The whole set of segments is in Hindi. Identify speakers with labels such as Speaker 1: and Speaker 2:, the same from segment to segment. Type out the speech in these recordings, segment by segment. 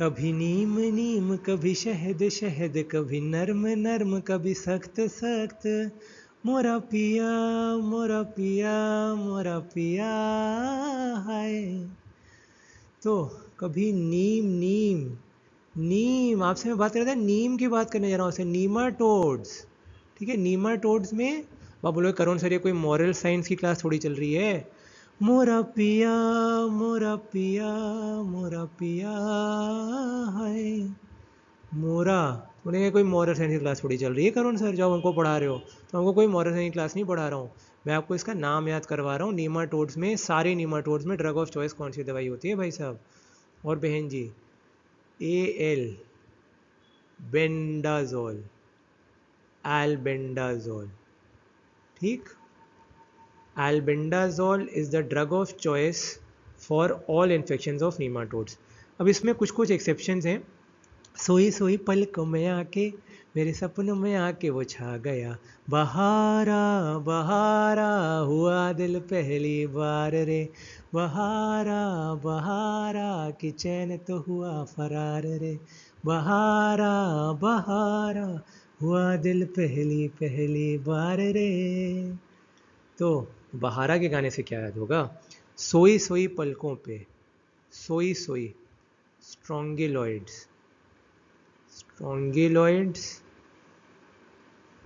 Speaker 1: कभी नीम नीम, कभी शहद शहद, कभी नर्म नर्म, कभी सख्त सख्त। मोरा पिया मोरा पिया मोरा पिया हाय। तो कभी नीम नीम नीम, आपसे मैं बात कर रहा था, नीम की बात करने जा रहा हूँ उसे नीमाटोड्स। ठीक है नीमा टोड्स में आप बोलोगे करुण सर ये कोई मॉरल साइंस की क्लास थोड़ी चल रही है। मोरा पिया मोरा पिया मोरा पिया हाय मोरा उन्हें कोई मॉरल साइंस की क्लास थोड़ी चल रही है? करुण सर जो हमको पढ़ा रहे हो तो हमको कोई मॉरल साइंस की क्लास नहीं पढ़ा रहा हूँ। मैं आपको इसका नाम याद करवा रहा हूँ। नीमा टोड्स में, सारे नीमा टोड्स में ड्रग ऑफ़ चॉइस कौन सी दवाई होती है भाई साहब? और बहन जी ए एल बेंडाजोल एल्बेंडाजोल ठीक? Albendazole is the drug of choice for all infection of nematodes अब इसमें कुछ कुछ एक्सेप्शन हैं। सोई सोई पलकों में आके, मेरे सपनों में आके वो छा गया। बहारा बहारा हुआ दिल पहली बार रे। बहारा बहारा कि चैन तो हुआ फरार रे। बहारा बहारा हुआ दिल पहली पहली बार रे। तो बहारा के गाने से क्या याद होगा? सोई सोई पलकों पे, सोई सोई स्ट्रोंगिलॉइड्स स्ट्रोंगिलॉइड्स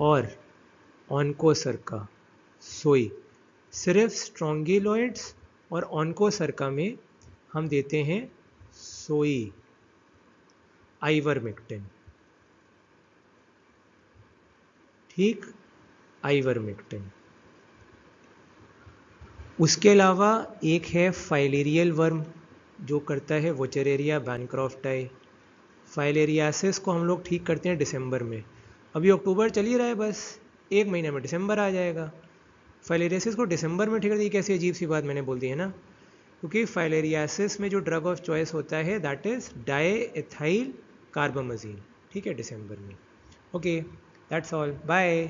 Speaker 1: और ऑनकोसरका सोई। सिर्फ़ स्ट्रोंगिलॉइड्स और ऑनकोसरका में हम देते हैं सोई, आइवरमेक्टिन। ठीक? आइवरमेक्टिन। उसके अलावा एक है फाइलेरियल वर्म जो करता है वोचरेरिया बैनक्रॉफ्टाई फाइलेरियासिस को हम लोग ठीक करते हैं दिसंबर में। अभी अक्टूबर चल ही रहा है बस, एक महीने में दिसंबर आ जाएगा। फाइलेरियासिस को दिसंबर में ठीक कर दी कैसी अजीब सी बात मैंने बोल दी, है ना? क्योंकि फाइलेरियासिस में जो ड्रग ऑफ़ चॉइस होता है that is di ethyl carbamazine ठीक है दिसंबर में। Okay that's all bye